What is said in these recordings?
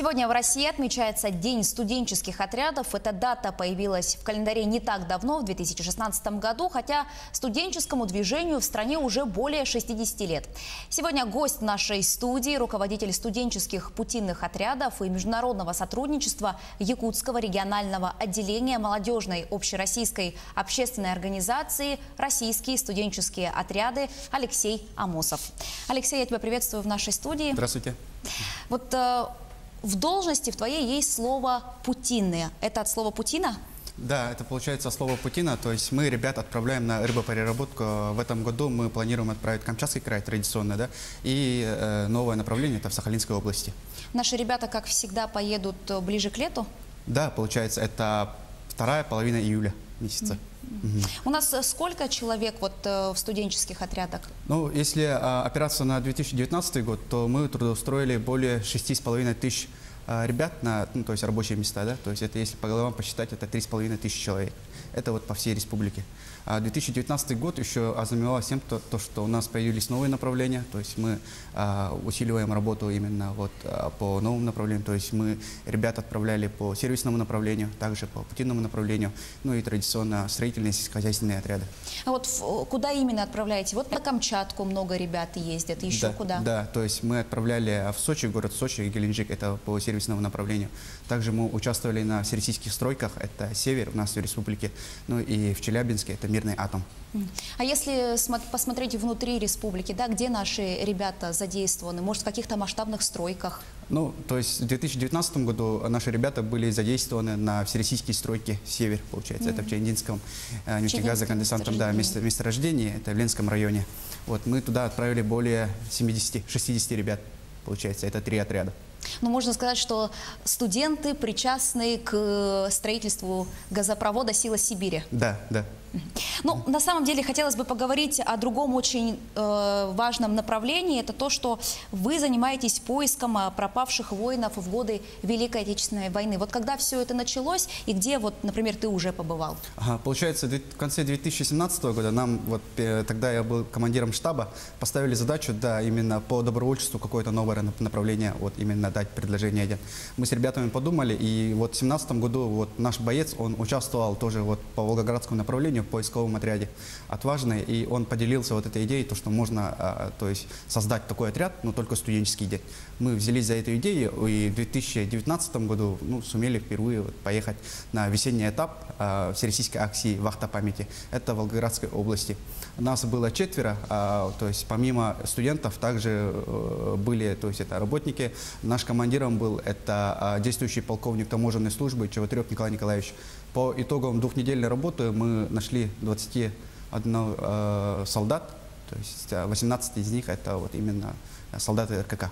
Сегодня в России отмечается День студенческих отрядов. Эта дата появилась в календаре не так давно, в 2016 году, хотя студенческому движению в стране уже более 60 лет. Сегодня гость нашей студии, руководитель студенческих путинных отрядов и международного сотрудничества Якутского регионального отделения молодежной общероссийской общественной организации «Российские студенческие отряды» Алексей Амосов. Алексей, я тебя приветствую в нашей студии. Здравствуйте. Вот э, в должности в твоей есть слово «путинные». Это от слова «путина»? Да, это получается слово Путина, то есть мы ребят отправляем на рыбопереработку. В этом году мы планируем отправить Камчатский край традиционно, да, и э, новое направление это в Сахалинской области. Наши ребята, как всегда, поедут э, ближе к лету? Да, получается, это вторая половина июля месяца. У нас э, сколько человек вот э, в студенческих отрядах? Ну, если а, опираться на 2019 год, то мы трудоустроили более 6,5 тысяч а, ребят на, ну, то есть рабочие места, да, то есть это если по головам посчитать, это 3,5 тысячи человек. Это вот по всей республике. А 2019 год еще ознаменовался тем, то, то, что у нас появились новые направления, то есть мы а, усиливаем работу именно вот а, по новым направлениям, то есть мы ребят отправляли по сервисному направлению, также по путинному направлению, ну и традиционно строительные сельскохозяйственные отряды. А вот в- куда именно отправляете? Вот на Камчатку много ребят ездят, еще да, куда? Да, то есть мы отправляли в Сочи, город Сочи Геленджик, это по сервисному направлению. Также мы участвовали на всероссийских стройках, это север у нас в республике, ну и в Челябинске, это мирный атом. А если смо- посмотреть внутри республики, да, где наши ребята задействованы? Может, в каких-то масштабных стройках? Ну, то есть в 2019 году наши ребята были задействованы на всероссийские стройки «Север», получается, это в Чандинском э, нефтегазоконденсантном да, место, месторождении, это в Ленском районе. Вот мы туда отправили более 70-60 ребят, получается, это три отряда. Ну, можно сказать, что студенты причастны к строительству газопровода «Сила Сибири». Да, да. Ну, на самом деле, хотелось бы поговорить о другом очень э, важном направлении. Это то, что вы занимаетесь поиском э, пропавших воинов в годы Великой Отечественной войны. Вот когда все это началось и где, вот, например, ты уже побывал? Ага, получается, в конце 2017 года нам, вот э, тогда я был командиром штаба, поставили задачу, да, именно по добровольчеству какое-то новое нап- направление, вот именно дать предложение. Мы с ребятами подумали, и вот в 2017 году вот наш боец, он участвовал тоже вот по Волгоградскому направлению, в поисковом отряде, отважный, и он поделился вот этой идеей, то, что можно, а, то есть создать такой отряд, но только студенческий день. Мы взялись за эту идею, и в 2019 году ну, сумели впервые вот поехать на весенний этап а, всероссийской акции «Вахта памяти». Это в Волгоградской области. Нас было четверо, а, то есть помимо студентов также э, были, то есть это работники. Наш командиром был это а, действующий полковник таможенной службы Чеботарев Николай Николаевич. По итогам двухнедельной работы мы нашли 21 э, солдат, то есть э, 18 из них это вот именно солдаты РКК.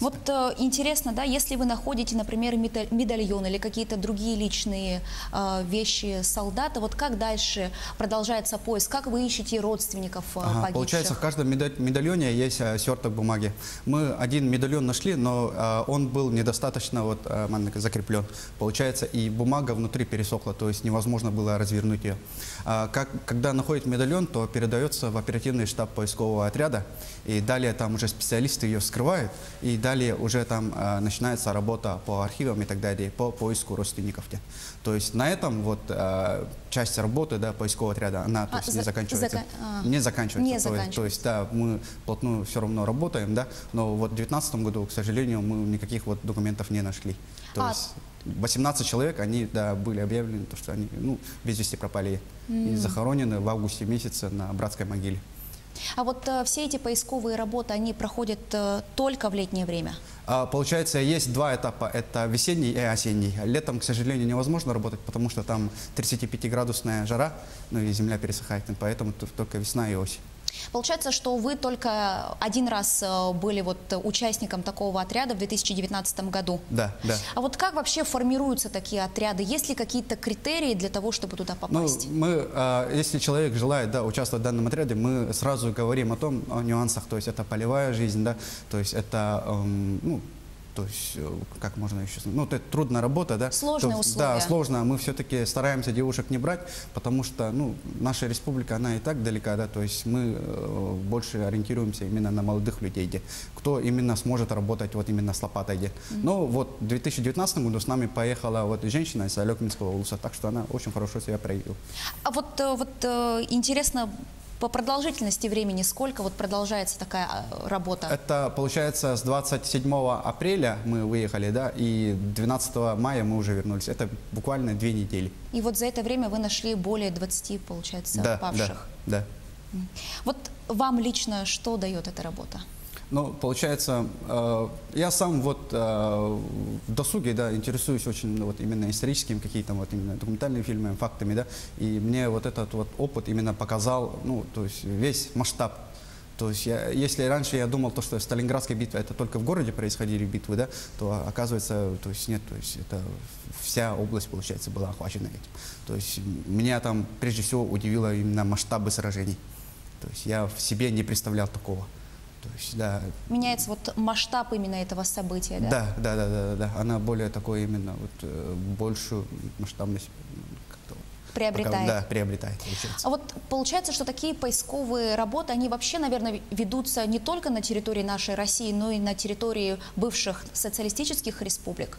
Вот э, интересно, да, если вы находите, например, медаль- медальон или какие-то другие личные э, вещи солдата, вот как дальше продолжается поиск? Как вы ищете родственников э, Ага, погибших? Получается, в каждом медаль- медальоне есть э, сверток бумаги. Мы один медальон нашли, но э, он был недостаточно вот, э, закреплен. Получается, и бумага внутри пересохла, то есть невозможно было развернуть ее. А, как, когда находит медальон, то передается в оперативный штаб поискового отряда, и далее там уже специалисты ее вскрывают, и далее уже там э, начинается работа по архивам и так далее, по поиску родственников. те. То есть на этом вот э, часть работы да, поискового отряда, она то А, есть, за- не заканчивается. зака- а. Не заканчивается. Не То есть- То заканчивается. есть, да, мы плотно все равно работаем, да, но вот в 2019 году, к сожалению, мы никаких вот документов не нашли. То А. есть 18 человек, они, да, были объявлены, то, что они, ну, без вести пропали и захоронены в августе месяце на братской могиле. А вот э, все эти поисковые работы, они проходят э, только в летнее время? А, Получается, есть два этапа. Это весенний и осенний. Летом, к сожалению, невозможно работать, потому что там 35-градусная жара, ну и земля пересыхает, поэтому только весна и осень. Получается, что вы только один раз э, были вот участником такого отряда в 2019 году. Да, да. А вот как вообще формируются такие отряды? Есть ли какие-то критерии для того, чтобы туда Ну, попасть? мы, а, если человек желает да, участвовать в данном отряде, мы сразу говорим о том, о нюансах, то есть это полевая жизнь, да, то есть это эм, ну, то есть, э, как можно еще ну, это трудная работа, да. Сложные То- условия. Да, сложно. Мы все-таки стараемся девушек не брать, потому что, ну, наша республика, она и так далека, да, то есть мы э, больше ориентируемся именно на молодых людей, где, кто именно сможет работать вот именно с лопатой. Где. Но вот в 2019 году с нами поехала вот женщина из Алекминского улуса, так что она очень хорошо себя проявила. А вот, э, вот э, интересно, по продолжительности времени сколько вот продолжается такая э, работа? Это получается с 27 апреля мы выехали, да, и 12 мая мы уже вернулись. Это буквально две недели. И вот за это время вы нашли более 20, получается, да, павших. да, да. Вот вам лично что дает эта работа? Ну, получается, э, я сам вот э, в досуге, да, интересуюсь очень ну, вот именно историческими какие-то вот именно документальными фильмами, фактами, да, и мне вот этот вот опыт именно показал, ну, то есть весь масштаб. То есть я, если раньше я думал, то, что Сталинградская битва это только в городе происходили битвы, да, то оказывается, то есть нет, то есть это вся область, получается, была охвачена этим. То есть меня там прежде всего удивило именно масштабы сражений. То есть я в себе не представлял такого. То есть, да, Меняется вот масштаб именно этого события, да? да, да, да, да, да. Она более такой именно вот э, большую масштабность Приобретает. да, приобретает, получается. А вот получается, что такие поисковые работы, они вообще, наверное, ведутся не только на территории нашей России, но и на территории бывших социалистических республик.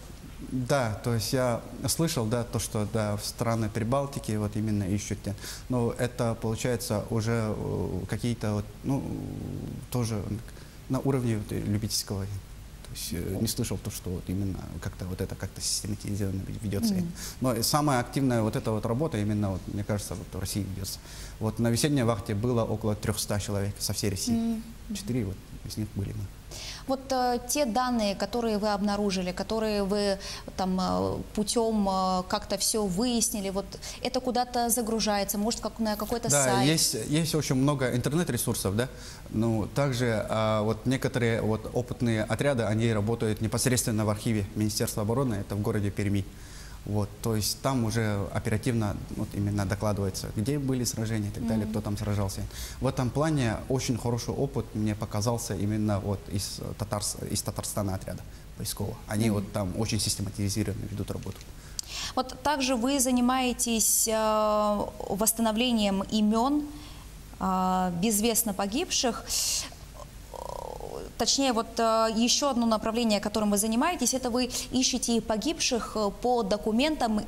Да, то есть я слышал, да, то, что да, в страны Прибалтики вот именно ищут. те. Но это получается уже э, какие-то вот, ну, тоже на уровне вот любительского. То есть э, не слышал то, что вот именно как-то вот это как-то систематизированно ведется. Мгм. Но самая активная вот эта вот работа именно, вот, мне кажется, вот в России ведется. Вот на весенней вахте было около 300 человек со всей России. Четыре вот из них были мы. Вот э, те данные, которые вы обнаружили, которые вы там э, путем э, как-то все выяснили, вот это куда-то загружается, может как на какой-то Да, сайт? есть, есть очень много интернет-ресурсов, да. Ну, также а, вот некоторые вот опытные отряды, они работают непосредственно в архиве Министерства обороны, это в городе Перми. Вот, то есть там уже оперативно вот именно докладывается, где были сражения и так далее, кто там сражался. В этом плане очень хороший опыт мне показался именно вот из, Татарс, из Татарстана отряда поискового. Они вот там очень систематизированно ведут работу. Вот также вы занимаетесь э, восстановлением имен э, безвестно погибших. Точнее, вот э, еще одно направление, которым вы занимаетесь, это вы ищете погибших э, по документам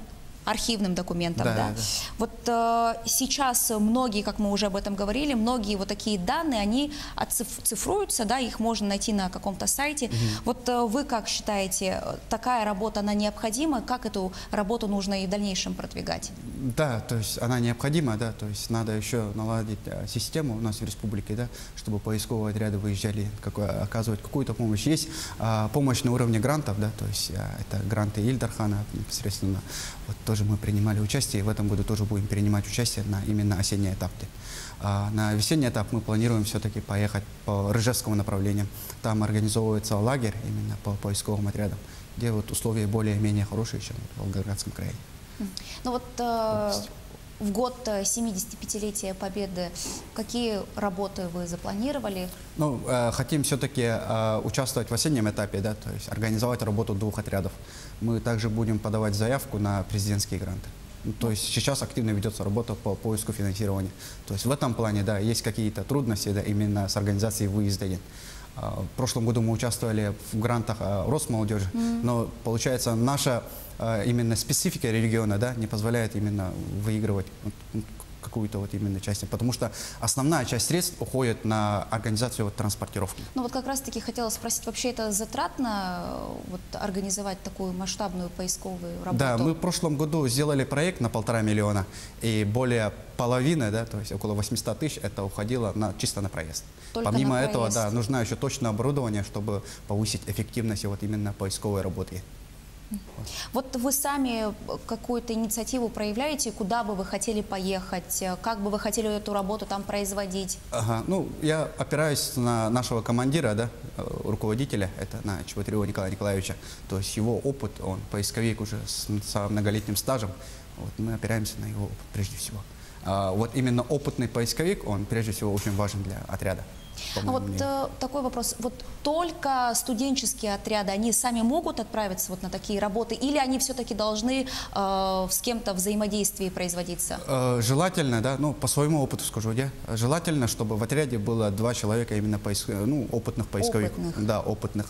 архивным документам, Да, да. да. Вот э, сейчас многие, как мы уже об этом говорили, многие вот такие данные, они оцифруются, да, их можно найти на каком-то сайте. Вот э, вы как считаете, такая работа, она необходима? Как эту работу нужно и в дальнейшем продвигать? Да, то есть она необходима, да, то есть надо еще наладить э, систему у нас в республике, да, чтобы поисковые отряды выезжали, какой- оказывать какую-то помощь. Есть а, помощь на уровне грантов, да, то есть а, это гранты Ильдархана непосредственно. Вот тоже мы принимали участие, и в этом году тоже будем принимать участие на именно осенний этап. А, на весенний этап мы планируем все-таки поехать по Рыжевскому направлению. Там организовывается лагерь именно по поисковым отрядам, где вот условия более-менее хорошие, чем в Волгоградском крае. Ну вот э, в год э, 75-летия Победы какие работы вы запланировали? Ну, э, хотим все-таки э, участвовать в осеннем этапе, да, то есть организовать работу двух отрядов. Мы также будем подавать заявку на президентские гранты. Ну, То есть сейчас активно ведется работа по поиску финансирования. То есть в этом плане, да, есть какие-то трудности да, именно с организацией выезда. А, В прошлом году мы участвовали в грантах а, Росмолодежи, но получается наша а, именно специфика региона да, не позволяет именно выигрывать какую-то вот именно часть, потому что основная часть средств уходит на организацию вот транспортировки. Ну вот как раз-таки хотела спросить, вообще это затратно э, вот, организовать такую масштабную поисковую работу? Да, мы в прошлом году сделали проект на полтора миллиона, и более половины, да, то есть около 800 тысяч, это уходило на, чисто на проезд. Только Помимо на этого, проезд. да, нужно еще точное оборудование, чтобы повысить эффективность вот именно поисковой работы. Вот вы сами какую-то инициативу проявляете, куда бы вы хотели поехать, э, как бы вы хотели эту работу там производить? Ага, ну, я опираюсь на нашего командира, да, э, руководителя, это на Чеботарева Николая Николаевича. То есть его опыт, он поисковик уже с, с многолетним стажем. Вот мы опираемся на его опыт прежде всего. А вот именно опытный поисковик, он прежде всего очень важен для отряда. А вот э, такой вопрос. Вот только студенческие отряды, они сами могут отправиться вот на такие работы, или они все-таки должны э, с кем-то взаимодействии производиться? Э, Желательно, да, ну, по своему опыту скажу я, желательно, чтобы в отряде было два человека именно поиск... ну, опытных поисковиков. Опытных. Да, опытных.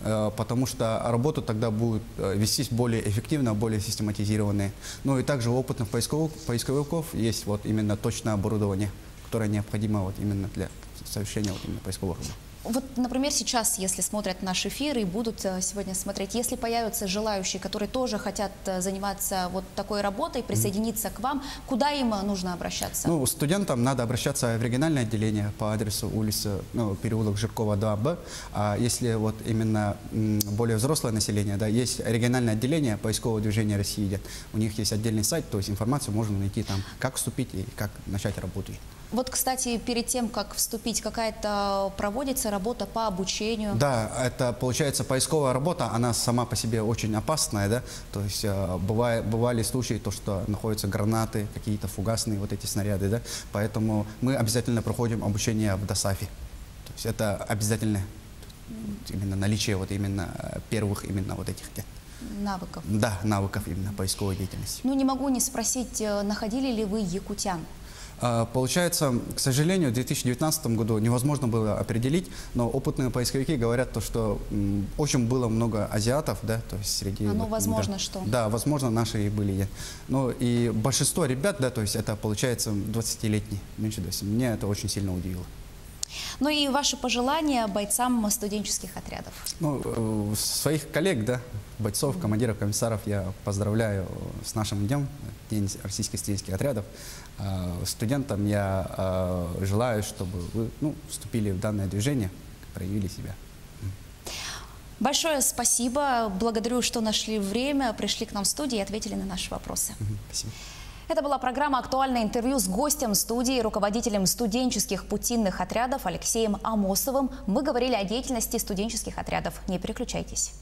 Э, Потому что работа тогда будет э, вестись более эффективно, более систематизированная. Ну и также у опытных поисковик- поисковиков есть вот именно точное оборудование, которое необходимо вот именно для совершения вот именно поисковых работ. Вот, например, сейчас, если смотрят наш эфир и будут э, сегодня смотреть, если появятся желающие, которые тоже хотят э, заниматься вот такой работой, присоединиться к вам, куда им нужно обращаться? Ну, студентам надо обращаться в региональное отделение по адресу улицы, ну, переулок Жиркова 2Б. А если вот именно более взрослое население, да, есть региональное отделение поискового движения России. У них есть отдельный сайт, то есть информацию можно найти там, как вступить и как начать работу. Вот, кстати, перед тем, как вступить, какая-то проводится работа по обучению? Да, это получается поисковая работа, она сама по себе очень опасная, да, то есть э, бывая- бывали случаи, то, что находятся гранаты, какие-то фугасные вот эти снаряды, да, поэтому мы обязательно проходим обучение в ДОСАФе, то есть это обязательное именно наличие вот именно э, первых именно вот этих, э, навыков. да, навыков именно поисковой деятельности. Ну, не могу не спросить, э, находили ли вы якутян? А, Получается, к сожалению, в 2019 году невозможно было определить, но опытные поисковики говорят то, что очень было много азиатов, да, то есть среди... А, ну, вот, возможно, да. что. Да, возможно, наши и были. Ну, и большинство ребят, да, то есть это, получается, 20-летние, меньше 20. Меня это очень сильно удивило. Ну и ваши пожелания бойцам студенческих отрядов? Ну, э, своих коллег, да, бойцов, командиров, комиссаров я поздравляю с нашим днем, День российских студенческих отрядов. А Студентам я э, желаю, чтобы вы ну, вступили в данное движение, проявили себя. Большое спасибо. Благодарю, что нашли время, пришли к нам в студию и ответили на наши вопросы. Спасибо. Это была программа «Актуальное интервью» с гостем студии, руководителем студенческих путинных отрядов Алексеем Амосовым. Мы говорили о деятельности студенческих отрядов. Не переключайтесь.